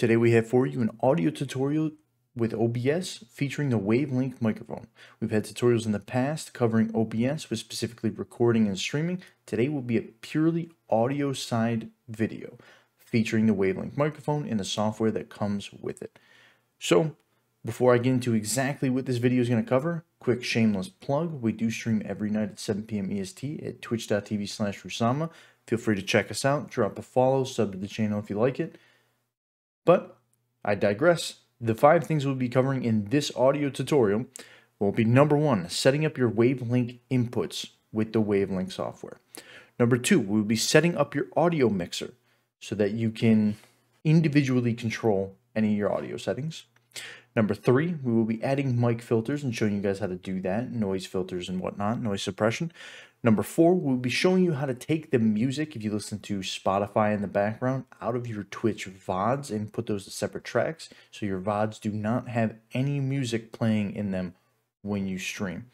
Today we have for you an audio tutorial with OBS featuring the Wavelink microphone. We've had tutorials in the past covering OBS with specifically recording and streaming. Today will be a purely audio side video featuring the Wavelink microphone and the software that comes with it. So before I get into exactly what this video is going to cover, quick shameless plug. We do stream every night at 7 p.m. EST at twitch.tv slash Rusama. Feel free to check us out, drop a follow, sub to the channel if you like it. But I digress. The five things we'll be covering in this audio tutorial will be number one, setting up your Wavelink inputs with the Wavelink software. Number two, we'll be setting up your audio mixer so that you can individually control any of your audio settings. Number three, we will be adding mic filters and showing you guys how to do that, noise filters and whatnot, noise suppression. Number four, we'll be showing you how to take the music, if you listen to Spotify in the background, out of your Twitch VODs and put those to separate tracks so your VODs do not have any music playing in them when you stream.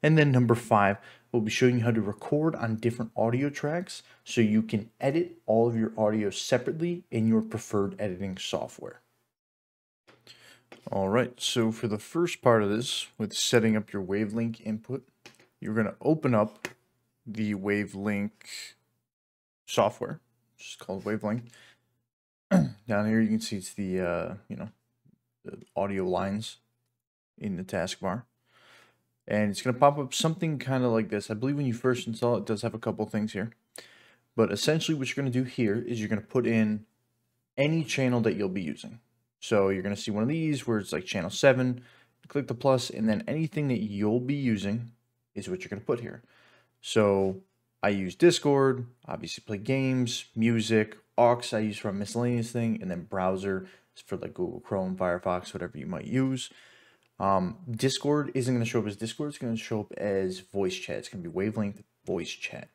And then number five, we'll be showing you how to record on different audio tracks so you can edit all of your audio separately in your preferred editing software. All right, so for the first part of this, with setting up your Wavelink input, you're going to open up the Wavelink software, which is called Wavelink. Down here, you can see it's the, uh, you know, the audio lines in the taskbar. And it's going to pop up something kind of like this. I believe when you first install it, it does have a couple things here. But essentially what you're going to do here is you're going to put in any channel that you'll be using. So you're going to see one of these where it's like channel 7, click the plus, and then anything that you'll be using is what you're going to put here. So I use Discord, obviously play games, music, aux I use for a miscellaneous thing, and then browser for like Google Chrome, Firefox, whatever you might use. Um, Discord isn't going to show up as Discord, it's going to show up as voice chat. It's going to be Wavelink voice chat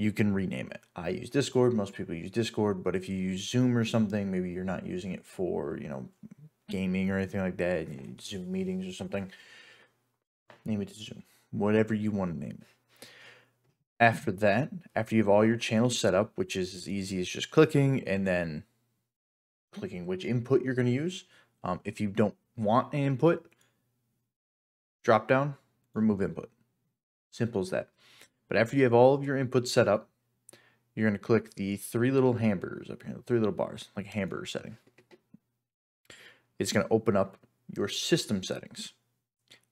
you can rename it. I use Discord. Most people use Discord, but if you use Zoom or something, maybe you're not using it for, you know, gaming or anything like that, Zoom meetings or something, name it to Zoom. Whatever you want to name it. After that, after you have all your channels set up, which is as easy as just clicking and then clicking which input you're going to use. Um, if you don't want an input, drop down, remove input. Simple as that. But after you have all of your inputs set up, you're going to click the three little hamburgers up here, the three little bars, like a hamburger setting. It's going to open up your system settings.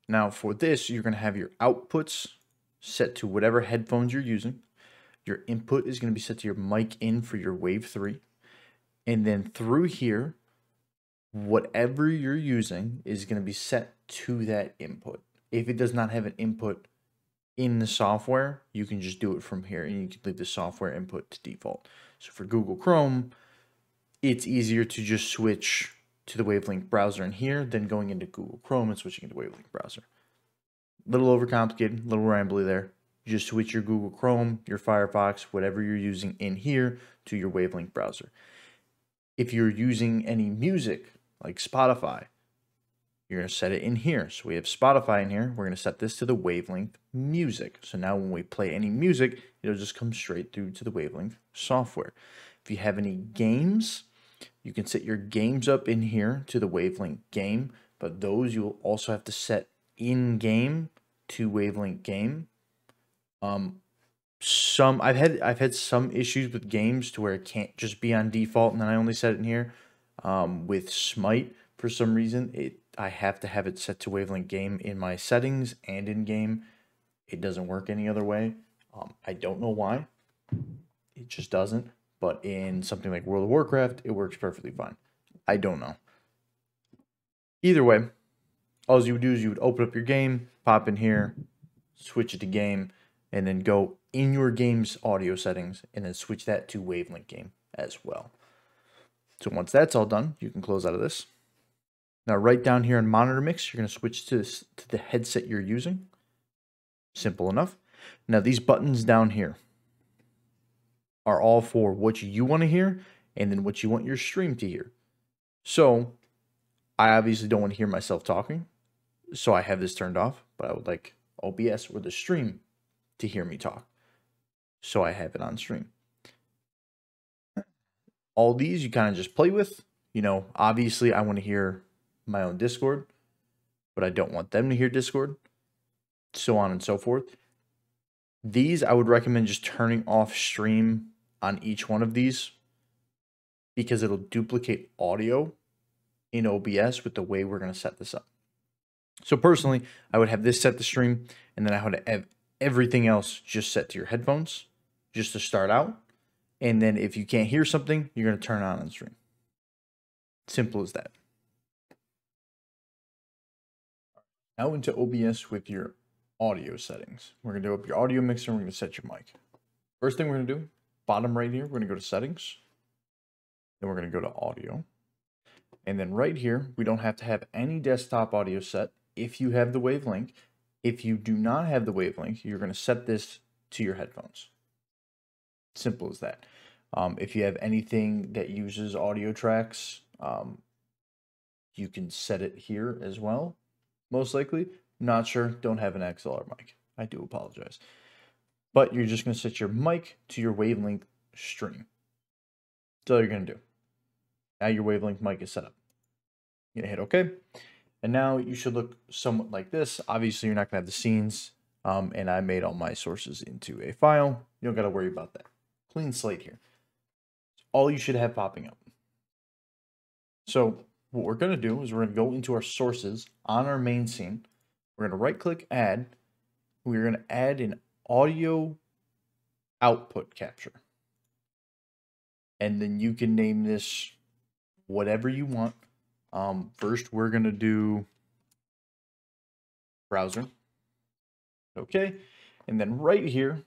Now for this, you're going to have your outputs set to whatever headphones you're using. Your input is going to be set to your mic in for your Wave 3. And then through here, whatever you're using is going to be set to that input. If it does not have an input in the software, you can just do it from here and you can leave the software input to default. So for Google Chrome, it's easier to just switch to the Wavelink browser in here than going into Google Chrome and switching into Wavelink browser. Little overcomplicated, a little rambly there. You just switch your Google Chrome, your Firefox, whatever you're using in here to your Wavelink browser. If you're using any music like Spotify, you're going to set it in here. So we have Spotify in here. We're going to set this to the Wavelink music. So now when we play any music, it'll just come straight through to the Wavelink software. If you have any games, you can set your games up in here to the Wavelink game, but those you'll also have to set in game to Wavelink game. Um, some I've had I've had some issues with games to where it can't just be on default and then I only set it in here. Um, with Smite, for some reason, it I have to have it set to Wavelink game in my settings and in game. It doesn't work any other way. Um, I don't know why. It just doesn't. But in something like World of Warcraft, it works perfectly fine. I don't know. Either way, all you would do is you would open up your game, pop in here, switch it to game, and then go in your game's audio settings and then switch that to Wavelink game as well. So once that's all done, you can close out of this. Now right down here in monitor mix, you're going to switch to, this, to the headset you're using. Simple enough. Now these buttons down here are all for what you want to hear and then what you want your stream to hear. So I obviously don't want to hear myself talking. So I have this turned off, but I would like OBS or the stream to hear me talk. So I have it on stream. All these you kind of just play with You know, obviously I want to hear my own Discord, but I don't want them to hear Discord, so on and so forth. These I would recommend just turning off stream on each one of these because it'll duplicate audio in OBS with the way we're going to set this up. So personally, I would have this set to stream and then I would have everything else just set to your headphones just to start out. And then if you can't hear something, you're going to turn on on stream. Simple as that. Now into OBS with your audio settings. We're going to do up your audio mixer and we're going to set your mic. First thing we're going to do, bottom right here, we're going to go to settings. Then we're going to go to audio. And then right here, we don't have to have any desktop audio set if you have the Wavelink. If you do not have the Wavelink, you're going to set this to your headphones. Simple as that. Um, if you have anything that uses audio tracks, um, you can set it here as well, most likely. Not sure, don't have an XLR mic. I do apologize. But you're just going to set your mic to your Wavelink stream. That's all you're going to do. Now your Wavelink mic is set up. You're going to hit OK. And now you should look somewhat like this. Obviously, you're not going to have the scenes. Um, and I made all my sources into a file. You don't got to worry about that. Clean slate here. all you should have popping up. So what we're going to do is we're going to go into our sources on our main scene. We're going to right click add. We're going to add an audio output capture. And then you can name this whatever you want. Um, first, we're going to do browser. Okay. And then right here,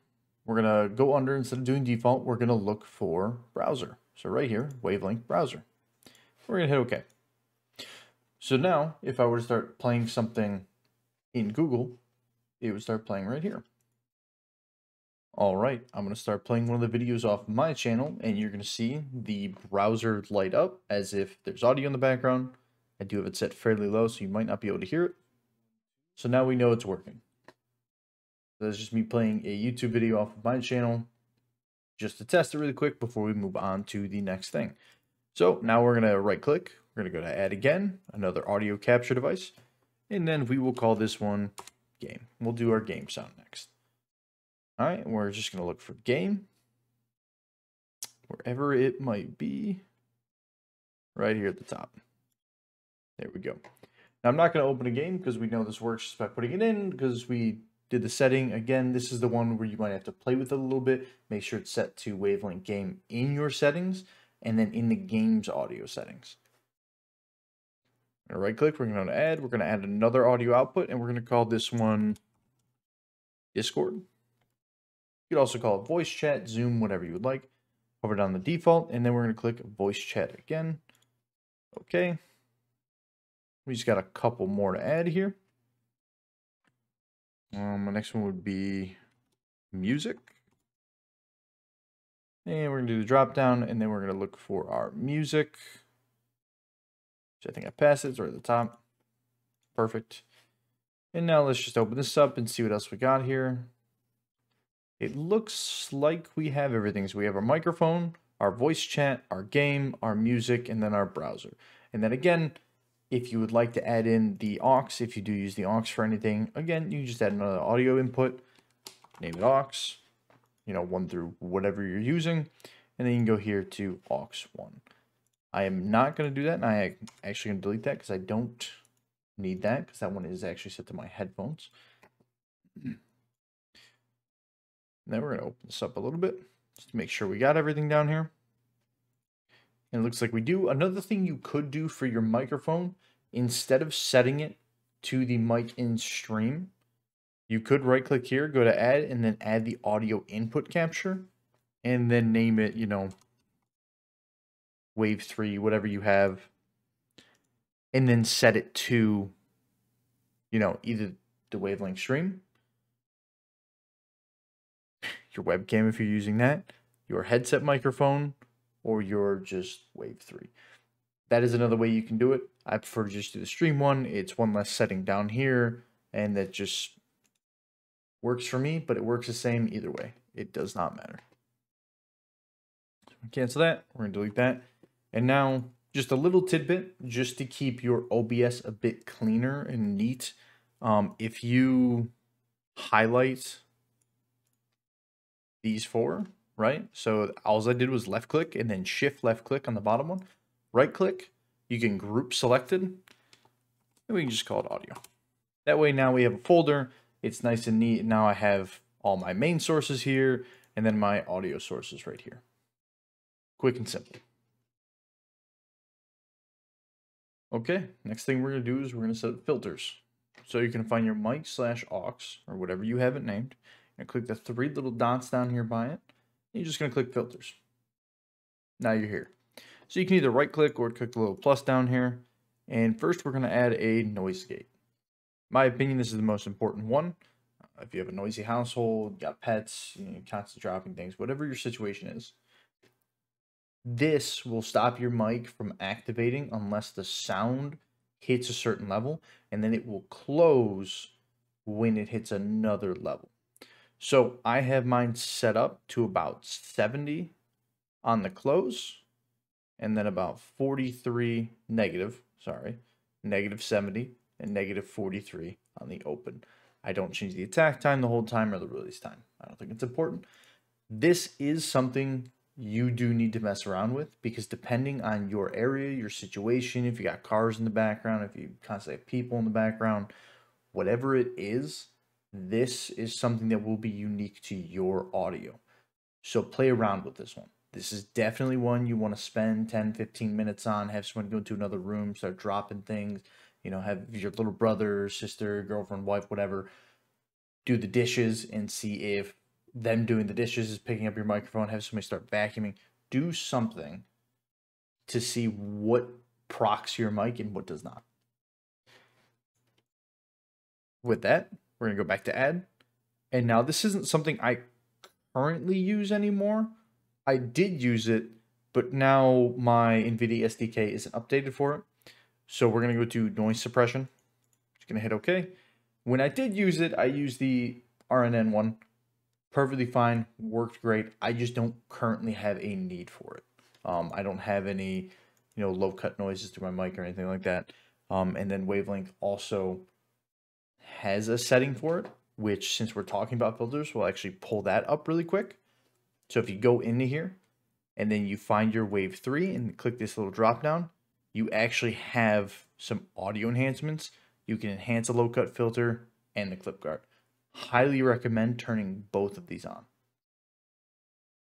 we're going to go under, instead of doing default, we're going to look for browser. So right here, Wavelink browser. We're going to hit OK. So now, if I were to start playing something in Google, it would start playing right here. All right, I'm going to start playing one of the videos off my channel, and you're going to see the browser light up as if there's audio in the background. I do have it set fairly low, so you might not be able to hear it. So now we know it's working. That's just me playing a YouTube video off of my channel just to test it really quick before we move on to the next thing. So now we're going to right click. We're going to go to add again, another audio capture device. And then we will call this one game. We'll do our game sound next. All right, we're just going to look for game. Wherever it might be. Right here at the top. There we go. Now I'm not going to open a game because we know this works just by putting it in because we did the setting. Again, this is the one where you might have to play with it a little bit. Make sure it's set to Wavelink game in your settings and then in the game's audio settings right click, we're going to add, we're going to add another audio output, and we're going to call this one Discord. You could also call it voice chat, Zoom, whatever you would like. Hover down the default, and then we're going to click voice chat again. Okay. We just got a couple more to add here. Um, the next one would be music. And we're going to do the drop down, and then we're going to look for our music. So I think I passed it. It's right at the top. Perfect. And now let's just open this up and see what else we got here. It looks like we have everything. So we have our microphone, our voice chat, our game, our music, and then our browser. And then again, if you would like to add in the aux, if you do use the aux for anything, again, you just add another audio input, name it aux, you know, one through whatever you're using, and then you can go here to aux one. I am not going to do that, and I actually going to delete that because I don't need that because that one is actually set to my headphones. Now we're going to open this up a little bit just to make sure we got everything down here. And it looks like we do. Another thing you could do for your microphone, instead of setting it to the mic in stream, you could right click here, go to add, and then add the audio input capture, and then name it, you know, wave three, whatever you have, and then set it to, you know, either the Wavelink stream, your webcam if you're using that, your headset microphone, or your just wave three. That is another way you can do it. I prefer to just do the stream one. It's one less setting down here, and that just works for me, but it works the same either way. It does not matter. Cancel that. We're going to delete that. And now just a little tidbit just to keep your OBS a bit cleaner and neat. Um, if you highlight these four, right? So all I did was left click and then shift left click on the bottom one. Right click, you can group selected, and we can just call it audio. That way now we have a folder. It's nice and neat. Now I have all my main sources here and then my audio sources right here. Quick and simple. Okay, next thing we're to do is we're to set up filters. So you can find your mic slash aux or whatever you have it named and click the three little dots down here by it. You're just going to click filters. Now you're here. So you can either right click or click the little plus down here. And first we're going to add a noise gate. My opinion, this is the most important one. Uh, if you have a noisy household, got pets, you know, constantly dropping things, whatever your situation is, this will stop your mic from activating unless the sound hits a certain level, and then it will close when it hits another level. So I have mine set up to about 70 on the close, and then about 43 negative, sorry, negative 70 and negative 43 on the open. I don't change the attack time the whole time or the release time. I don't think it's important. This is something you do need to mess around with because depending on your area, your situation, if you got cars in the background, if you constantly have people in the background, whatever it is, this is something that will be unique to your audio. So play around with this one. This is definitely one you want to spend 10, 15 minutes on, have someone go into another room, start dropping things, you know, have your little brother, sister, girlfriend, wife, whatever, do the dishes and see if them doing the dishes is picking up your microphone, have somebody start vacuuming, do something to see what procs your mic and what does not. With that, we're going to go back to add. And now this isn't something I currently use anymore. I did use it, but now my NVIDIA SDK isn't updated for it. So we're going to go to noise suppression. Just going to hit OK. When I did use it, I used the RNN one perfectly fine, worked great. I just don't currently have a need for it. Um, I don't have any, you know, low cut noises through my mic or anything like that. Um, and then Wavelink also has a setting for it, which since we're talking about filters, we'll actually pull that up really quick. So if you go into here and then you find your Wave 3 and click this little drop down, you actually have some audio enhancements. You can enhance a low cut filter and the clip guard. Highly recommend turning both of these on.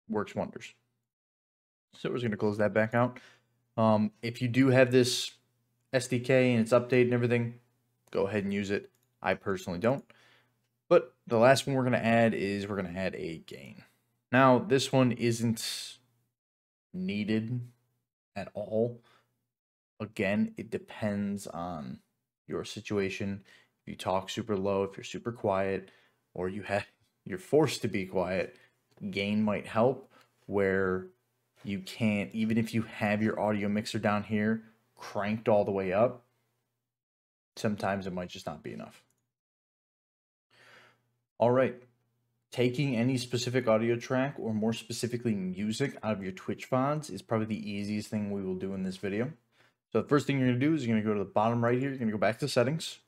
Works wonders. So we're just going to close that back out. Um, if you do have this SDK and it's updated and everything, go ahead and use it. I personally don't. But the last one we're going to add is we're going to add a gain. Now, this one isn't needed at all. Again, it depends on your situation if you talk super low, if you're super quiet, or you have you're forced to be quiet, gain might help where you can't even if you have your audio mixer down here cranked all the way up, sometimes it might just not be enough. All right. Taking any specific audio track or more specifically music out of your Twitch VODs is probably the easiest thing we will do in this video. So the first thing you're going to do is you're going to go to the bottom right here. You're going to go back to settings.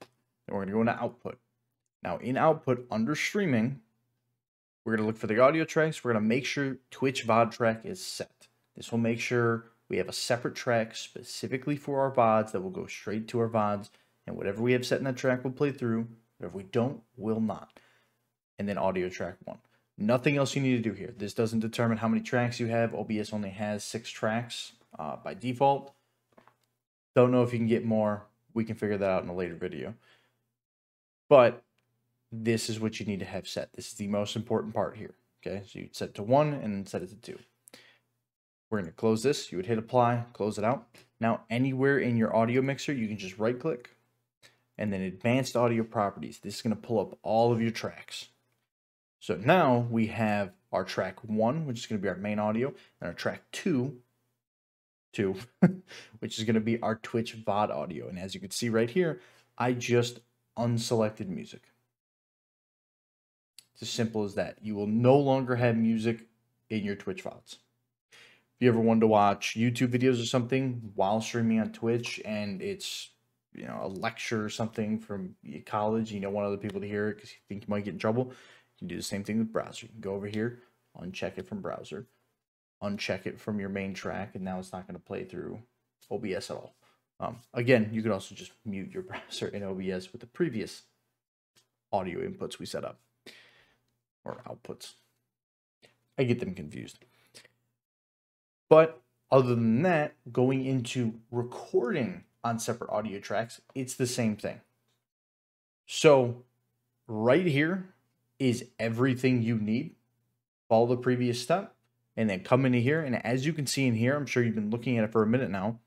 and we're going to go into output. Now in output under streaming, we're going to look for the audio tracks. We're going to make sure Twitch VOD track is set. This will make sure we have a separate track specifically for our VODs that will go straight to our VODs. And whatever we have set in that track will play through. Whatever we don't, will not. And then audio track one. Nothing else you need to do here. This doesn't determine how many tracks you have. OBS only has six tracks uh, by default. Don't know if you can get more. We can figure that out in a later video. But this is what you need to have set. This is the most important part here. Okay, so you set it to one and set it to two. We're going to close this. You would hit apply, close it out. Now, anywhere in your audio mixer, you can just right click and then advanced audio properties. This is going to pull up all of your tracks. So now we have our track one, which is going to be our main audio, and our track two, two, which is going to be our Twitch VOD audio. And as you can see right here, I just unselected music. It's as simple as that. You will no longer have music in your Twitch VODs. if you ever wanted to watch YouTube videos or something while streaming on Twitch and it's you know a lecture or something from college, you don't want other people to hear it because you think you might get in trouble, you can do the same thing with browser. You can go over here, uncheck it from browser, uncheck it from your main track, and now it's not going to play through OBS at all. Um, again, you can also just mute your browser in OBS with the previous audio inputs we set up or outputs. I get them confused. But other than that, going into recording on separate audio tracks, it's the same thing. So, right here is everything you need. Follow the previous step and then come into here. And as you can see in here, I'm sure you've been looking at it for a minute now.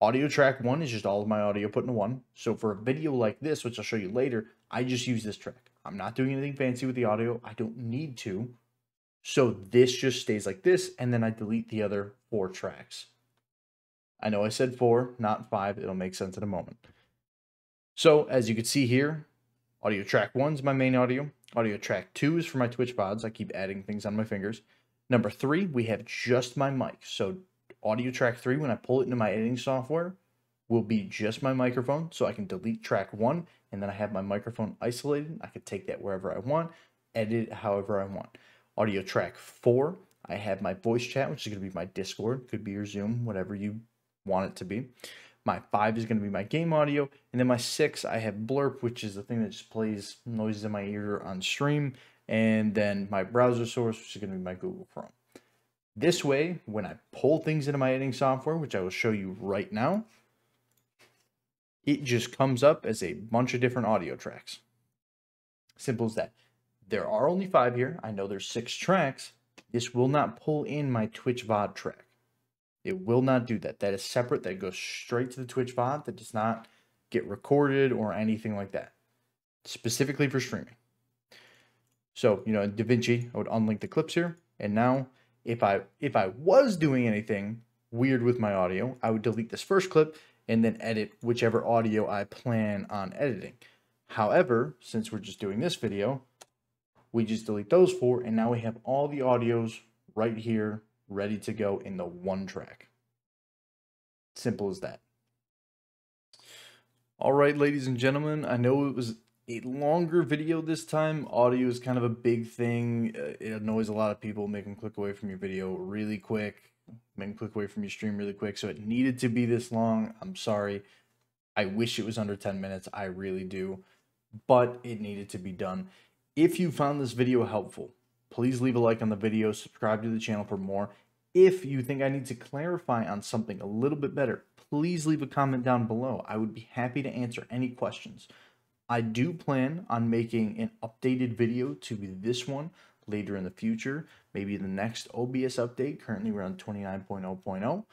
Audio track one is just all of my audio put into one. So for a video like this, which I'll show you later, I just use this track. I'm not doing anything fancy with the audio. I don't need to. So this just stays like this, and then I delete the other four tracks. I know I said four, not five. It'll make sense in a moment. So as you can see here, audio track one is my main audio. Audio track two is for my Twitch VODs. I keep adding things on my fingers. Number three, we have just my mic. So audio track three, when I pull it into my editing software, will be just my microphone. So I can delete track one, and then I have my microphone isolated. I could take that wherever I want, edit it however I want audio track four, I have my voice chat, which is going to be my Discord, could be your Zoom, whatever you want it to be. My five is going to be my game audio. And then my six, I have Blerp, which is the thing that just plays noises in my ear on stream. And then my browser source, which is going to be my Google Chrome. This way, when I pull things into my editing software, which I will show you right now, it just comes up as a bunch of different audio tracks. Simple as that. There are only five here. I know there's six tracks. This will not pull in my Twitch VOD track. It will not do that. That is separate. That goes straight to the Twitch VOD. That does not get recorded or anything like that. Specifically for streaming. So, you know, in DaVinci, I would unlink the clips here. And now, if I if I was doing anything weird with my audio, I would delete this first clip and then edit whichever audio I plan on editing. However, since we're just doing this video, we just delete those four, and now we have all the audios right here ready to go in the one track. Simple as that. All right, ladies and gentlemen, I know it was a longer video this time. Audio is kind of a big thing. Uh, it annoys a lot of people, make them click away from your video really quick, make them click away from your stream really quick. So it needed to be this long. I'm sorry. I wish it was under 10 minutes. I really do. But it needed to be done. If you found this video helpful, please leave a like on the video, subscribe to the channel for more. If you think I need to clarify on something a little bit better, please leave a comment down below. I would be happy to answer any questions. I do plan on making an updated video to this one later in the future, maybe the next OBS update. Currently, we're on 29.0.0.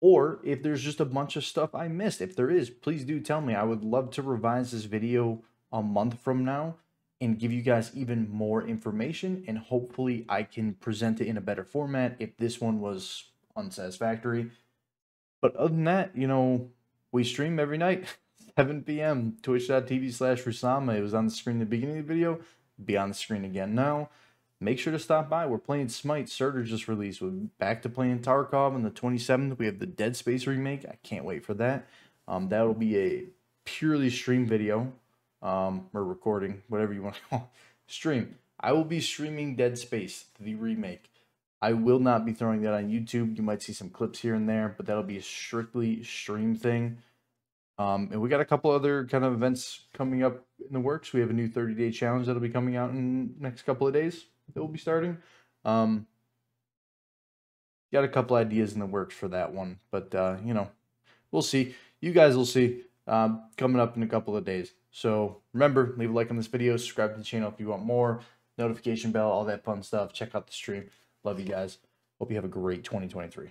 Or if there's just a bunch of stuff I missed, if there is, please do tell me. I would love to revise this video a month from now and give you guys even more information and hopefully I can present it in a better format if this one was unsatisfactory. But other than that, you know, we stream every night, 7 p.m. twitch.tv slash Rusama. It was on the screen in the beginning of the video. Be on the screen again now. Make sure to stop by. We're playing Smite. Surtur just released. We're back to playing Tarkov on the 27th. We have the Dead Space remake. I can't wait for that. Um, that'll be a purely stream video um, or recording, whatever you want to call it, stream. I will be streaming Dead Space, the remake. I will not be throwing that on YouTube. You might see some clips here and there, but that'll be a strictly stream thing. Um, and we got a couple other kind of events coming up in the works. We have a new 30 day challenge that'll be coming out in next couple of days that we'll be starting. Um, got a couple ideas in the works for that one, but uh, you know, we'll see. You guys will see um, coming up in a couple of days. So remember, leave a like on this video, subscribe to the channel if you want more, notification bell, all that fun stuff. Check out the stream. Love you guys. Hope you have a great 2023.